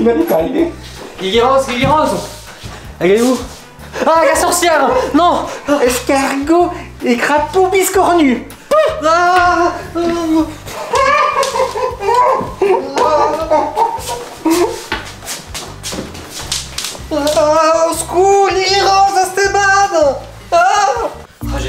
Il m'avait pas arrivé. Lily Rose, Elle est où Ah, la sorcière Non Escargot et crapaud biscornu. Ah Ah, au secours,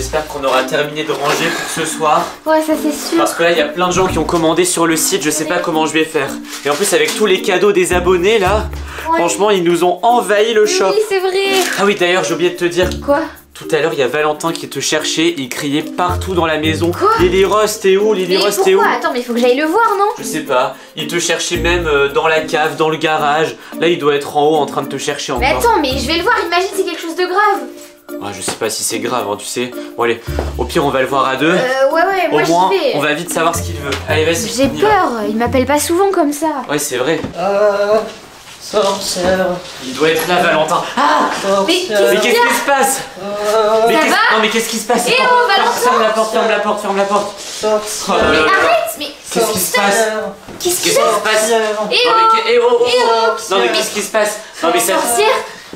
J'espère qu'on aura terminé de ranger pour ce soir. Ouais, ça c'est sûr. Parce que là, il y a plein de gens qui ont commandé sur le site, je sais pas comment je vais faire. Et en plus, avec tous les cadeaux des abonnés là, Ouais. franchement, ils nous ont envahi le shop. Oui, c'est vrai. Ah oui, d'ailleurs, j'ai oublié de te dire, Quoi? Tout à l'heure, il y a Valentin qui te cherchait, il criait partout dans la maison. Quoi? Lily Rose, t'es où? Lily Mais Rose, t'es où? Attends, mais il faut que j'aille le voir, non? Je sais pas, il te cherchait même euh, dans la cave, dans le garage. Là, il doit être en haut en train de te chercher encore. Mais attends, mais je vais le voir, imagine c'est quelque chose de grave. Ah, je sais pas si c'est grave, hein, tu sais. Bon, allez, au pire, on va le voir à deux. Euh, ouais, ouais, moi au moins, j'y vais. on va vite savoir ce qu'il veut. Allez, vas-y. J'ai on y va. peur, il m'appelle pas souvent comme ça. Ouais, c'est vrai. Ah, sorcière Il doit être là, Valentin. Ah Sorcière Mais qu'est-ce qui se passe? Mais Ça qu'est-ce- va? Non, mais qu'est-ce qui se passe? Eh Attends, oh, Valentin Ferme la porte, ferme la porte, ferme la porte. Oh Sorcière là Mais là là. arrête, mais Qu'est-ce qui se passe? Qu'est-ce qui Qu'est-ce se qui passe se passe? Sorcière Eh Non, mais oh qu'est- eh, oh, oh, Eh oh. oh Non, mais Mais- qu'est-ce qui se passe? Non, mais ça. Sorcière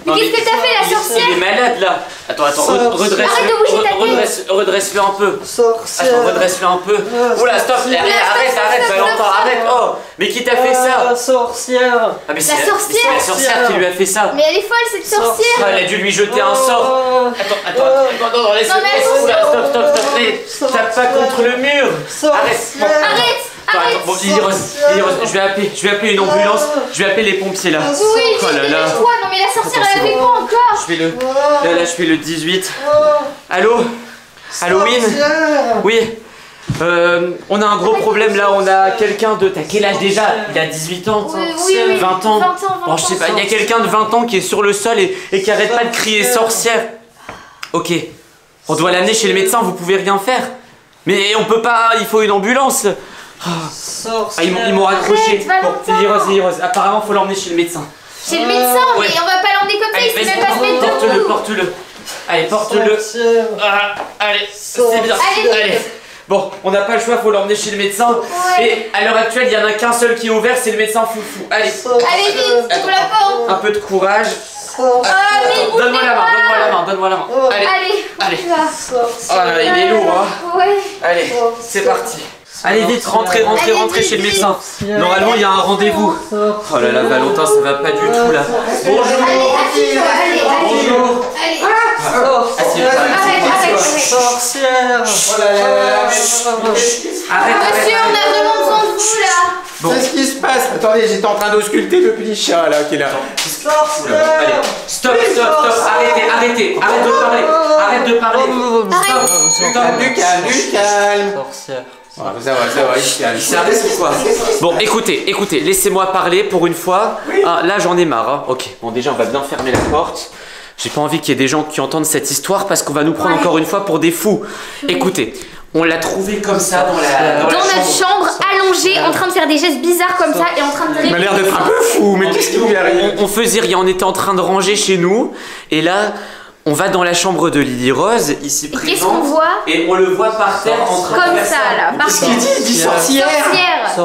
Mais qu'est-ce que t'as fait la il- sorcière Il est malade là. Attends, attends, redresse-le. Arrête de bouger ta tête. redresse- Redresse-le un peu. Sorcière Attends, redresse-le un peu. Ah, Oula, stop, arrête, stop, arrête, stop, arrête, stop, Valentin, stop, arrête. Oh, mais qui t'a fait Ah, ça sorcière Ah, mais La c'est mais sorcière. c'est la sorcière qui lui a fait ça. Mais elle est folle cette sorcière Ah, elle a dû lui jeter un sort. Ah, Attends, attends, attends, non, non, laisse, Non, mais laisse, attention. oula, stop, stop, stop, tape pas contre le mur. Arrête, bon. Arrête Arrête bon, Lily Rose, Lily Rose, je vais appeler, je vais appeler une ambulance, je vais appeler les pompiers là. Oui, Oh là là. toi Non mais la sorcière Attends, elle a c'est fait bon. quoi encore Je fais le, Ah, là, là, je fais le 18. ah, Allô? Halloween? Oui. Euh, on a un gros problème là, on a quelqu'un de. T'as quel âge déjà? Il a 18 ans Oui, oui, oui. 20 ans 20 ans, 20 Bon, je sais pas, il y a quelqu'un de 20 ans qui est sur le sol et, et qui arrête pas de crier sorcière. Ok, on doit l'amener chez le médecin, vous pouvez rien faire. Mais on peut pas, il faut une ambulance. Ah, Sorcière. ils m'ont- ils m'ont raccroché. Bon, apparemment faut l'emmener chez le médecin. Chez le médecin Ouais. Mais on va pas l'emmener comme ça, Allez, il sait même pas se mettre porte-le, debout porte-le. Allez, porte-le. Ah, allez, c'est bien. Allez. Allez. Bon, on n'a pas le choix, faut l'emmener chez le médecin. Ouais. Et à l'heure actuelle, il y en a qu'un seul qui est ouvert, c'est le médecin foufou. Allez, Allez vite, ouvre la porte un peu de courage. Ah donne-moi la main, donne-moi la main, donne-moi la main. Oh. Allez, Allez, oh là là, il est lourd, hein. Ouais. Allez, c'est parti. Allez vite, rentrez, rentrez, rentrez chez le médecin. Normalement, il y a un rendez-vous. Oh là là, Valentin, ça va pas du tout là. Bonjour. Allez, affiche-toi, allez, allez. Bonjour. Sorcière. Oh. Arrête, arrête, Monsieur, on a vraiment besoin de vous là. Bon. Qu'est-ce qui se passe Attendez, j'étais en train d'ausculter le petit chat là qui est là. Allez, stop, stop, stop, arrêtez, arrêtez, arrête de parler, arrête de parler. Stop, stop. Du calme, du calme. Sorcière. Ah, ça va, ça va, il se calme. Il s'arrête ou quoi Bon, écoutez, écoutez, laissez-moi parler pour une fois. Ah, là, j'en ai marre. hein. Ok, bon, déjà, on va bien fermer la porte. J'ai pas envie qu'il y ait des gens qui entendent cette histoire parce qu'on va nous prendre Ouais. encore une fois pour des fous. Écoutez, on l'a trouvé comme ça dans la, Dans la notre chambre, allongé, en train de faire des gestes bizarres comme ça et en train de Il m'a l'air d'être un peu fou, mais qu'est-ce qui lui arrive On, on faisait rien, on était en train de ranger chez nous. Et là, on va dans la chambre de Lily Rose, ici Et qu'est-ce présente. qu'on voit Et on le voit par terre en train de Comme faire ça là, par Qu'est-ce qu'il dit Il dit Sorcière.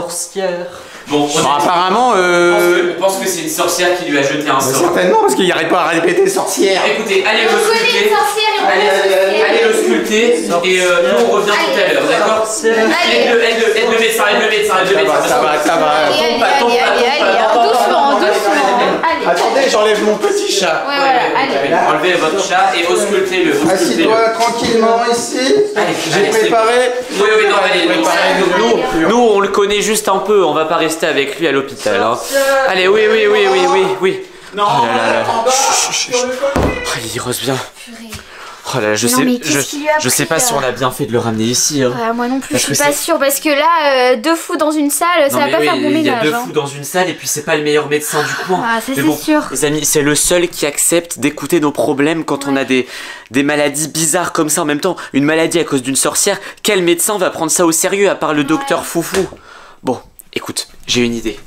Sorcière. Bon, on, Bon, apparemment, pense euh. que- on pense que c'est une sorcière qui lui a jeté un sort. certainement, parce qu'il arrête pas à répéter sorcière. Écoutez, allez On le sculpter. on Allez, connaît allez, allez, allez le sculpter. Et euh, nous, on revient tout à l'heure, d'accord. Aide le, aide le, aide le médecin, aide le médecin, aide le Ça va, médecin. ça va, ça va. Allez, allez, Tombe pas, tombe allez, pas, allez, tombe allez, pas. en doucement, Allez, doucement. Allez. J'enlève mon petit chat. Ouais, voilà, allez. Allez, Enlevez votre chat et auscultez-le. auscultez-le. Assis-toi tranquillement ici. Allez, J'ai préparé. Oui, oui, non, allez, nous, Nous, on le connaît juste un peu, on va pas rester avec lui à l'hôpital. Hein. Allez, oui, oui, oui, oui, oui, oui. Non, Oh là là là. en bas, Chut, chut, sur le côté. Oh, il rose bien. Purée. Oh là, je Non, sais, mais je, qu'est-ce qui lui a je sais pas si là on a bien fait de le ramener ici. Hein. Ah, moi non plus, Parce je suis pas sûre parce que là, euh, deux fous dans une salle, ça Non, va pas oui, faire bon il y a ménage. deux hein. fous dans une salle et puis c'est pas le meilleur médecin du coin. Ah, ça c'est bon, sûr. Les amis, c'est le seul qui accepte d'écouter nos problèmes quand on a des, des maladies bizarres comme ça en même temps. Une maladie à cause d'une sorcière, quel médecin va prendre ça au sérieux à part le docteur Foufou? Bon, écoute, j'ai une idée.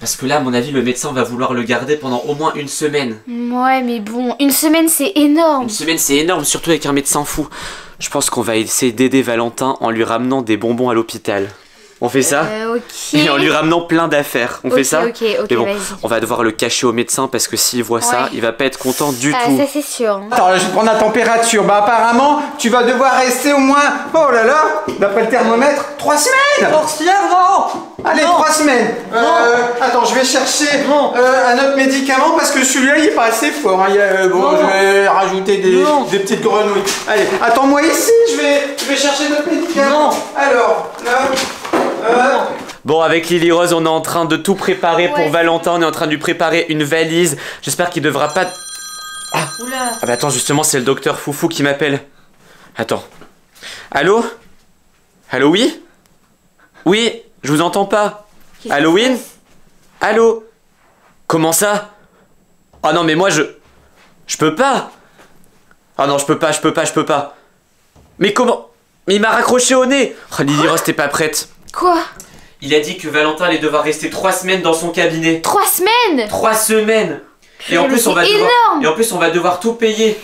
Parce que là, à mon avis, le médecin va vouloir le garder pendant au moins une semaine. Ouais, mais bon, une semaine c'est énorme. Une semaine, c'est énorme, surtout avec un médecin fou. Je pense qu'on va essayer d'aider Valentin en lui ramenant des bonbons à l'hôpital. On fait ça Euh, ok. Et en lui ramenant plein d'affaires. On fait ça Ok, ok, Mais bon, on va devoir le cacher au médecin parce que s'il voit ça, il va pas être content du Ah, tout. ça c'est sûr. Attends, je vais prendre la température. Bah apparemment, tu vas devoir rester au moins, oh là là, d'après le thermomètre, 3 semaines non Allez, Non. 3 semaines euh, Attends, je vais chercher Non. euh, un autre médicament parce que celui-là, il est pas assez fort. hein. Il y a, euh, bon, Non. je vais rajouter des, petites grenouilles. Allez, attends-moi ici, je vais, je vais chercher notre médicament. Non. Alors, là... Bon, avec Lily Rose, on est en train de tout préparer pour. Valentin. On est en train de lui préparer une valise. J'espère qu'il devra pas. Oula. Ah bah attends, justement, c'est le docteur Foufou qui m'appelle. Attends. Allô? Allô, oui? Oui, je vous entends pas. Halloween Allô Comment ça? Ah non, mais moi je. Je peux pas Ah non, je peux pas, je peux pas, je peux pas. Mais comment? Mais il m'a raccroché au nez Oh, Lily Rose, t'es pas prête. Quoi Il a dit que Valentin allait devoir rester trois semaines dans son cabinet. Trois semaines Trois semaines Et en plus on va devoir. Et en plus on va devoir tout payer.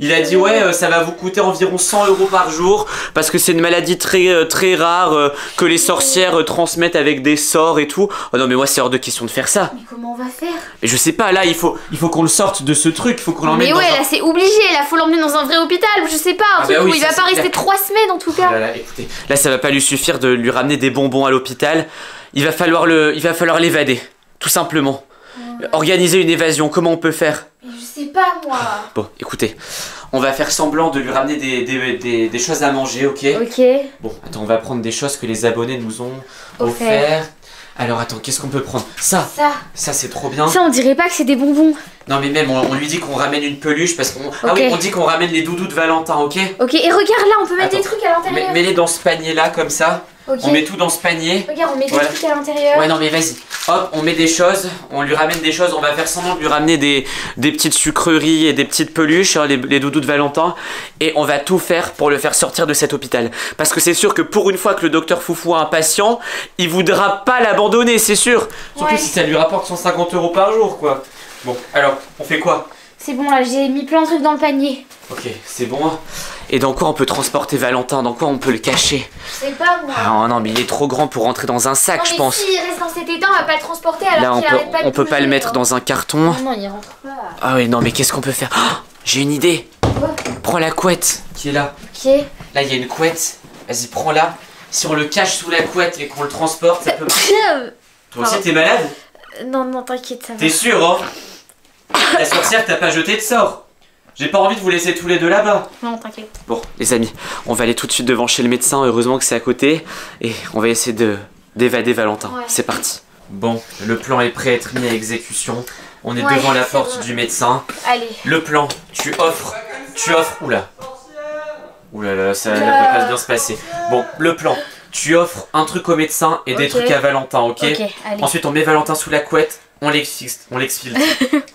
Il a dit ouais euh, ça va vous coûter environ 100 euros par jour parce que c'est une maladie très euh, très rare euh, que les sorcières transmettent avec des sorts et tout. Oh non mais moi c'est hors de question de faire ça. Mais comment on va faire? Mais je sais pas là il faut il faut qu'on le sorte de ce truc, il faut qu'on l'emmène Mais dans ouais, un- là c'est obligé, là faut l'emmener dans un vrai hôpital, ou je sais pas, un Ah truc bah oui, où il va pas rester trois semaines en tout Oh là cas. là, écoutez, là ça va pas lui suffire de lui ramener des bonbons à l'hôpital. Il va falloir le, il va falloir l'évader, tout simplement. Organiser une évasion, comment on peut faire? Sais pas moi. Bon, écoutez, on va faire semblant de lui ramener des, des, des- des choses à manger, ok Ok. Bon, attends, on va prendre des choses que les abonnés nous ont Offert. offert. Alors attends, qu'est-ce qu'on peut prendre? Ça, Ça. ça c'est trop bien. Ça on dirait pas que c'est des bonbons. Non mais même, on, on lui dit qu'on ramène une peluche parce qu'on... Ah oui, on dit qu'on ramène les doudous de Valentin, ok? Ok, et regarde là, on peut mettre Attends. des trucs à l'intérieur. Mets-les dans ce panier là, comme ça. On met tout dans ce panier. Regarde, on met Voilà. des trucs à l'intérieur. Ouais non mais vas-y, hop, on met des choses, on lui ramène des choses, on va faire semblant de lui ramener des, des petites sucreries et des petites peluches, hein, les, les doudous de Valentin, et on va tout faire pour le faire sortir de cet hôpital. Parce que c'est sûr que pour une fois que le docteur Foufou a un patient, il voudra pas l'abandonner, c'est sûr. Surtout Ouais. si ça lui rapporte 150 euros par jour quoi. Bon, alors, on fait quoi? C'est bon là, j'ai mis plein de trucs dans le panier. Ok, c'est bon. Et dans quoi on peut transporter Valentin? Dans quoi on peut le cacher? Je sais pas moi. Ah non mais il est trop grand pour rentrer dans un sac non, je mais pense. s'il reste dans cet état, on va pas le transporter alors Là on qu'il peut, pas on peut pas le mettre hein. dans un carton. Non, non, il rentre pas. Ah oui, non, mais qu'est-ce qu'on peut faire? Ah, J'ai une idée. Quoi? Prends la couette qui est là? Ok. Là, il y a une couette. Vas-y, prends-la. Si on le cache sous la couette et qu'on le transporte, ça peut. Toi aussi, t'es malade? Non, non, t'inquiète, ça va. T'es sûr, hein? La sorcière t'a pas jeté de sort. J'ai pas envie de vous laisser tous les deux là-bas. Non, t'inquiète. Bon, les amis, on va aller tout de suite devant chez le médecin. Heureusement que c'est à côté. Et on va essayer de d'évader Valentin. Ouais. C'est parti. Bon, le plan est prêt à être mis à exécution. On est Ouais, devant la porte bon. du médecin. Allez. Le plan, tu offres, tu offres, oula. Oula là, ça ne va pas bien se passer. Bon, le plan, tu offres un truc au médecin et des trucs à Valentin, ok, Ok, allez. Ensuite, on met Valentin sous la couette, on l'exfiltre, on l'exfiltre.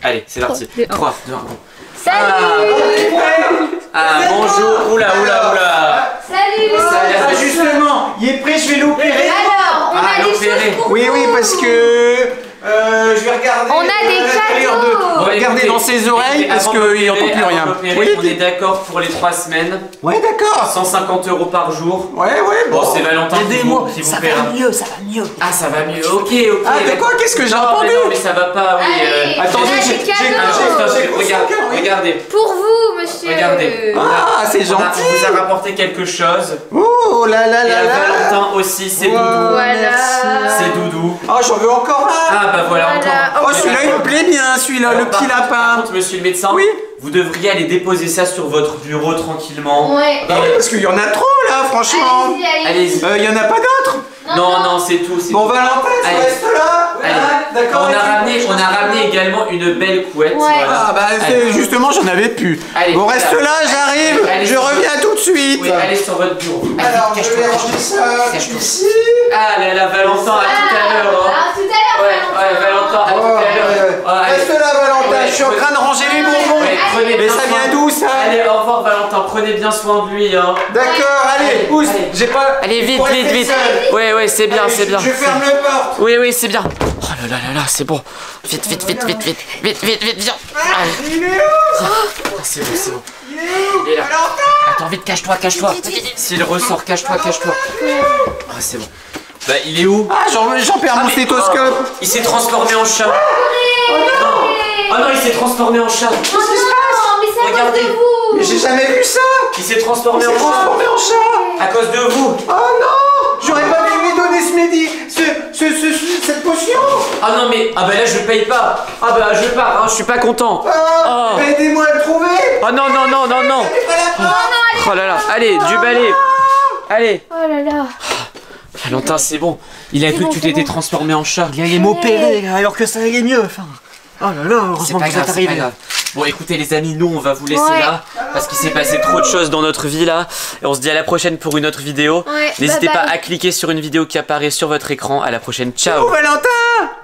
Allez, c'est parti. Trois, deux, un. 3, 2, 1, Salut Ah, bonjour, oula, oula, oula. Salut Ah, justement, il est prêt, je vais l'opérer. Alors, on Ah, a des l'opérer. choses pour Oui, vous. oui, parce que euh, je vais regarder. On a des cadeaux. de- Regardez dans ses oreilles parce qu'il n'entend plus rien. Oui, on est d'accord pour les 3 semaines, ouais, d'accord. 150 euros par jour. Ouais, ouais, Bon, bon. c'est Valentin qui vous, Aidez-moi, qui vous ça va mieux, ça va mieux. Ah, ça va mieux, ok, ok. Ah, d'accord. quoi Qu'est-ce que j'ai Non, entendu mais non, mais ça va pas, oui. Allez, euh, Attendez, j'ai- des j'ai- Ah, j'ai- cadeaux. stop, j'ai- regarde, oui. regardez, Pour vous, monsieur regardez. Ah, c'est gentil. on vous a rapporté quelque chose. Oh là là Et là à là. Valentin aussi, c'est doudou. Voilà. C'est doudou. Oh, j'en veux encore un. Ah bah voilà, Voilà. Oh, celui-là, il me plaît bien, celui-là, le petit par- Par lapin. contre, monsieur le médecin, Oui. vous devriez aller déposer ça sur votre bureau tranquillement. Ouais. Ah oui, parce qu'il y en a trop là, franchement. Allez-y, allez-y. Allez-y. Euh, il y en a pas d'autres Non, non, c'est tout. c'est Bon, tout. Valentin, tu Allez. restes là Allez. Ah, D'accord. On a ramené, on a ramené également une belle couette. Ouais. voilà. Ah bah c'est- Allez. justement j'en avais plus. Allez, bon reste voilà. là, j'arrive, Allez, je allez. reviens tout de suite. Oui, allez sur votre bureau. Allez, Alors je vais ranger ça Cache-toi. ici. Ah là là, Valentin, à tout à l'heure. hein. Ah, tout à l'heure, Ouais, Oh, ouais, ouais. Reste là Valentin, Ouais, je suis en train de ranger les bonbons. Mais ça vient d'où ça Allez, au revoir Valentin, prenez bien soin de lui. Hein. D'accord, allez, Allez, pousse, j'ai pas. Allez, vite, vite, vite. seul. Ouais, ouais, c'est bien, c'est je- bien. Je ferme le porte. Oui, oui, c'est bien. Oh là là là là, c'est bon. Vite, vite, vite, vite, vite, vite, vite, vite, viens. Allez. Il est où Ah, c'est bon, c'est bon. Il est où Il est là. Valentin Attends, vite, cache-toi, cache-toi. S'il ressort, cache-toi, cache-toi. Ah, c'est bon. Bah, il est où Ah, j'en perds Ah, mon stéthoscope. Il s'est transformé en chat. Oh non Oh non, il s'est transformé en chat. Qu'est-ce qui se passe mais c'est à cause Regardez. de vous Mais j'ai jamais vu ça. Il s'est transformé Il en s'est chat. transformé en chat. À cause de vous. Oh non J'aurais pas dû lui donner ce médi, ce, ce, ce- ce- cette potion. Ah non, mais. Ah bah là, je paye pas. Ah bah, je pars, hein, je suis pas content. Ah, Oh. Aidez-moi à le trouver. Oh non, non, non, non, non. Pas là. Oh là là. Allez, du balai. Allez. Oh là là. Valentin, c'est bon. Il a cru bon, que tu t'étais bon. transformé en chat. Il allait m'opérer alors que ça allait mieux. Enfin. Oh là là, heureusement pas que grave, pas arrivé. Bon, écoutez, les amis, nous, on va vous laisser Ouais. là. Parce qu'il s'est passé trop de choses dans notre vie là. Et on se dit à la prochaine pour une autre vidéo. Ouais, N'hésitez pas à cliquer sur une vidéo qui apparaît sur votre écran. À la prochaine. Ciao. Oh Valentin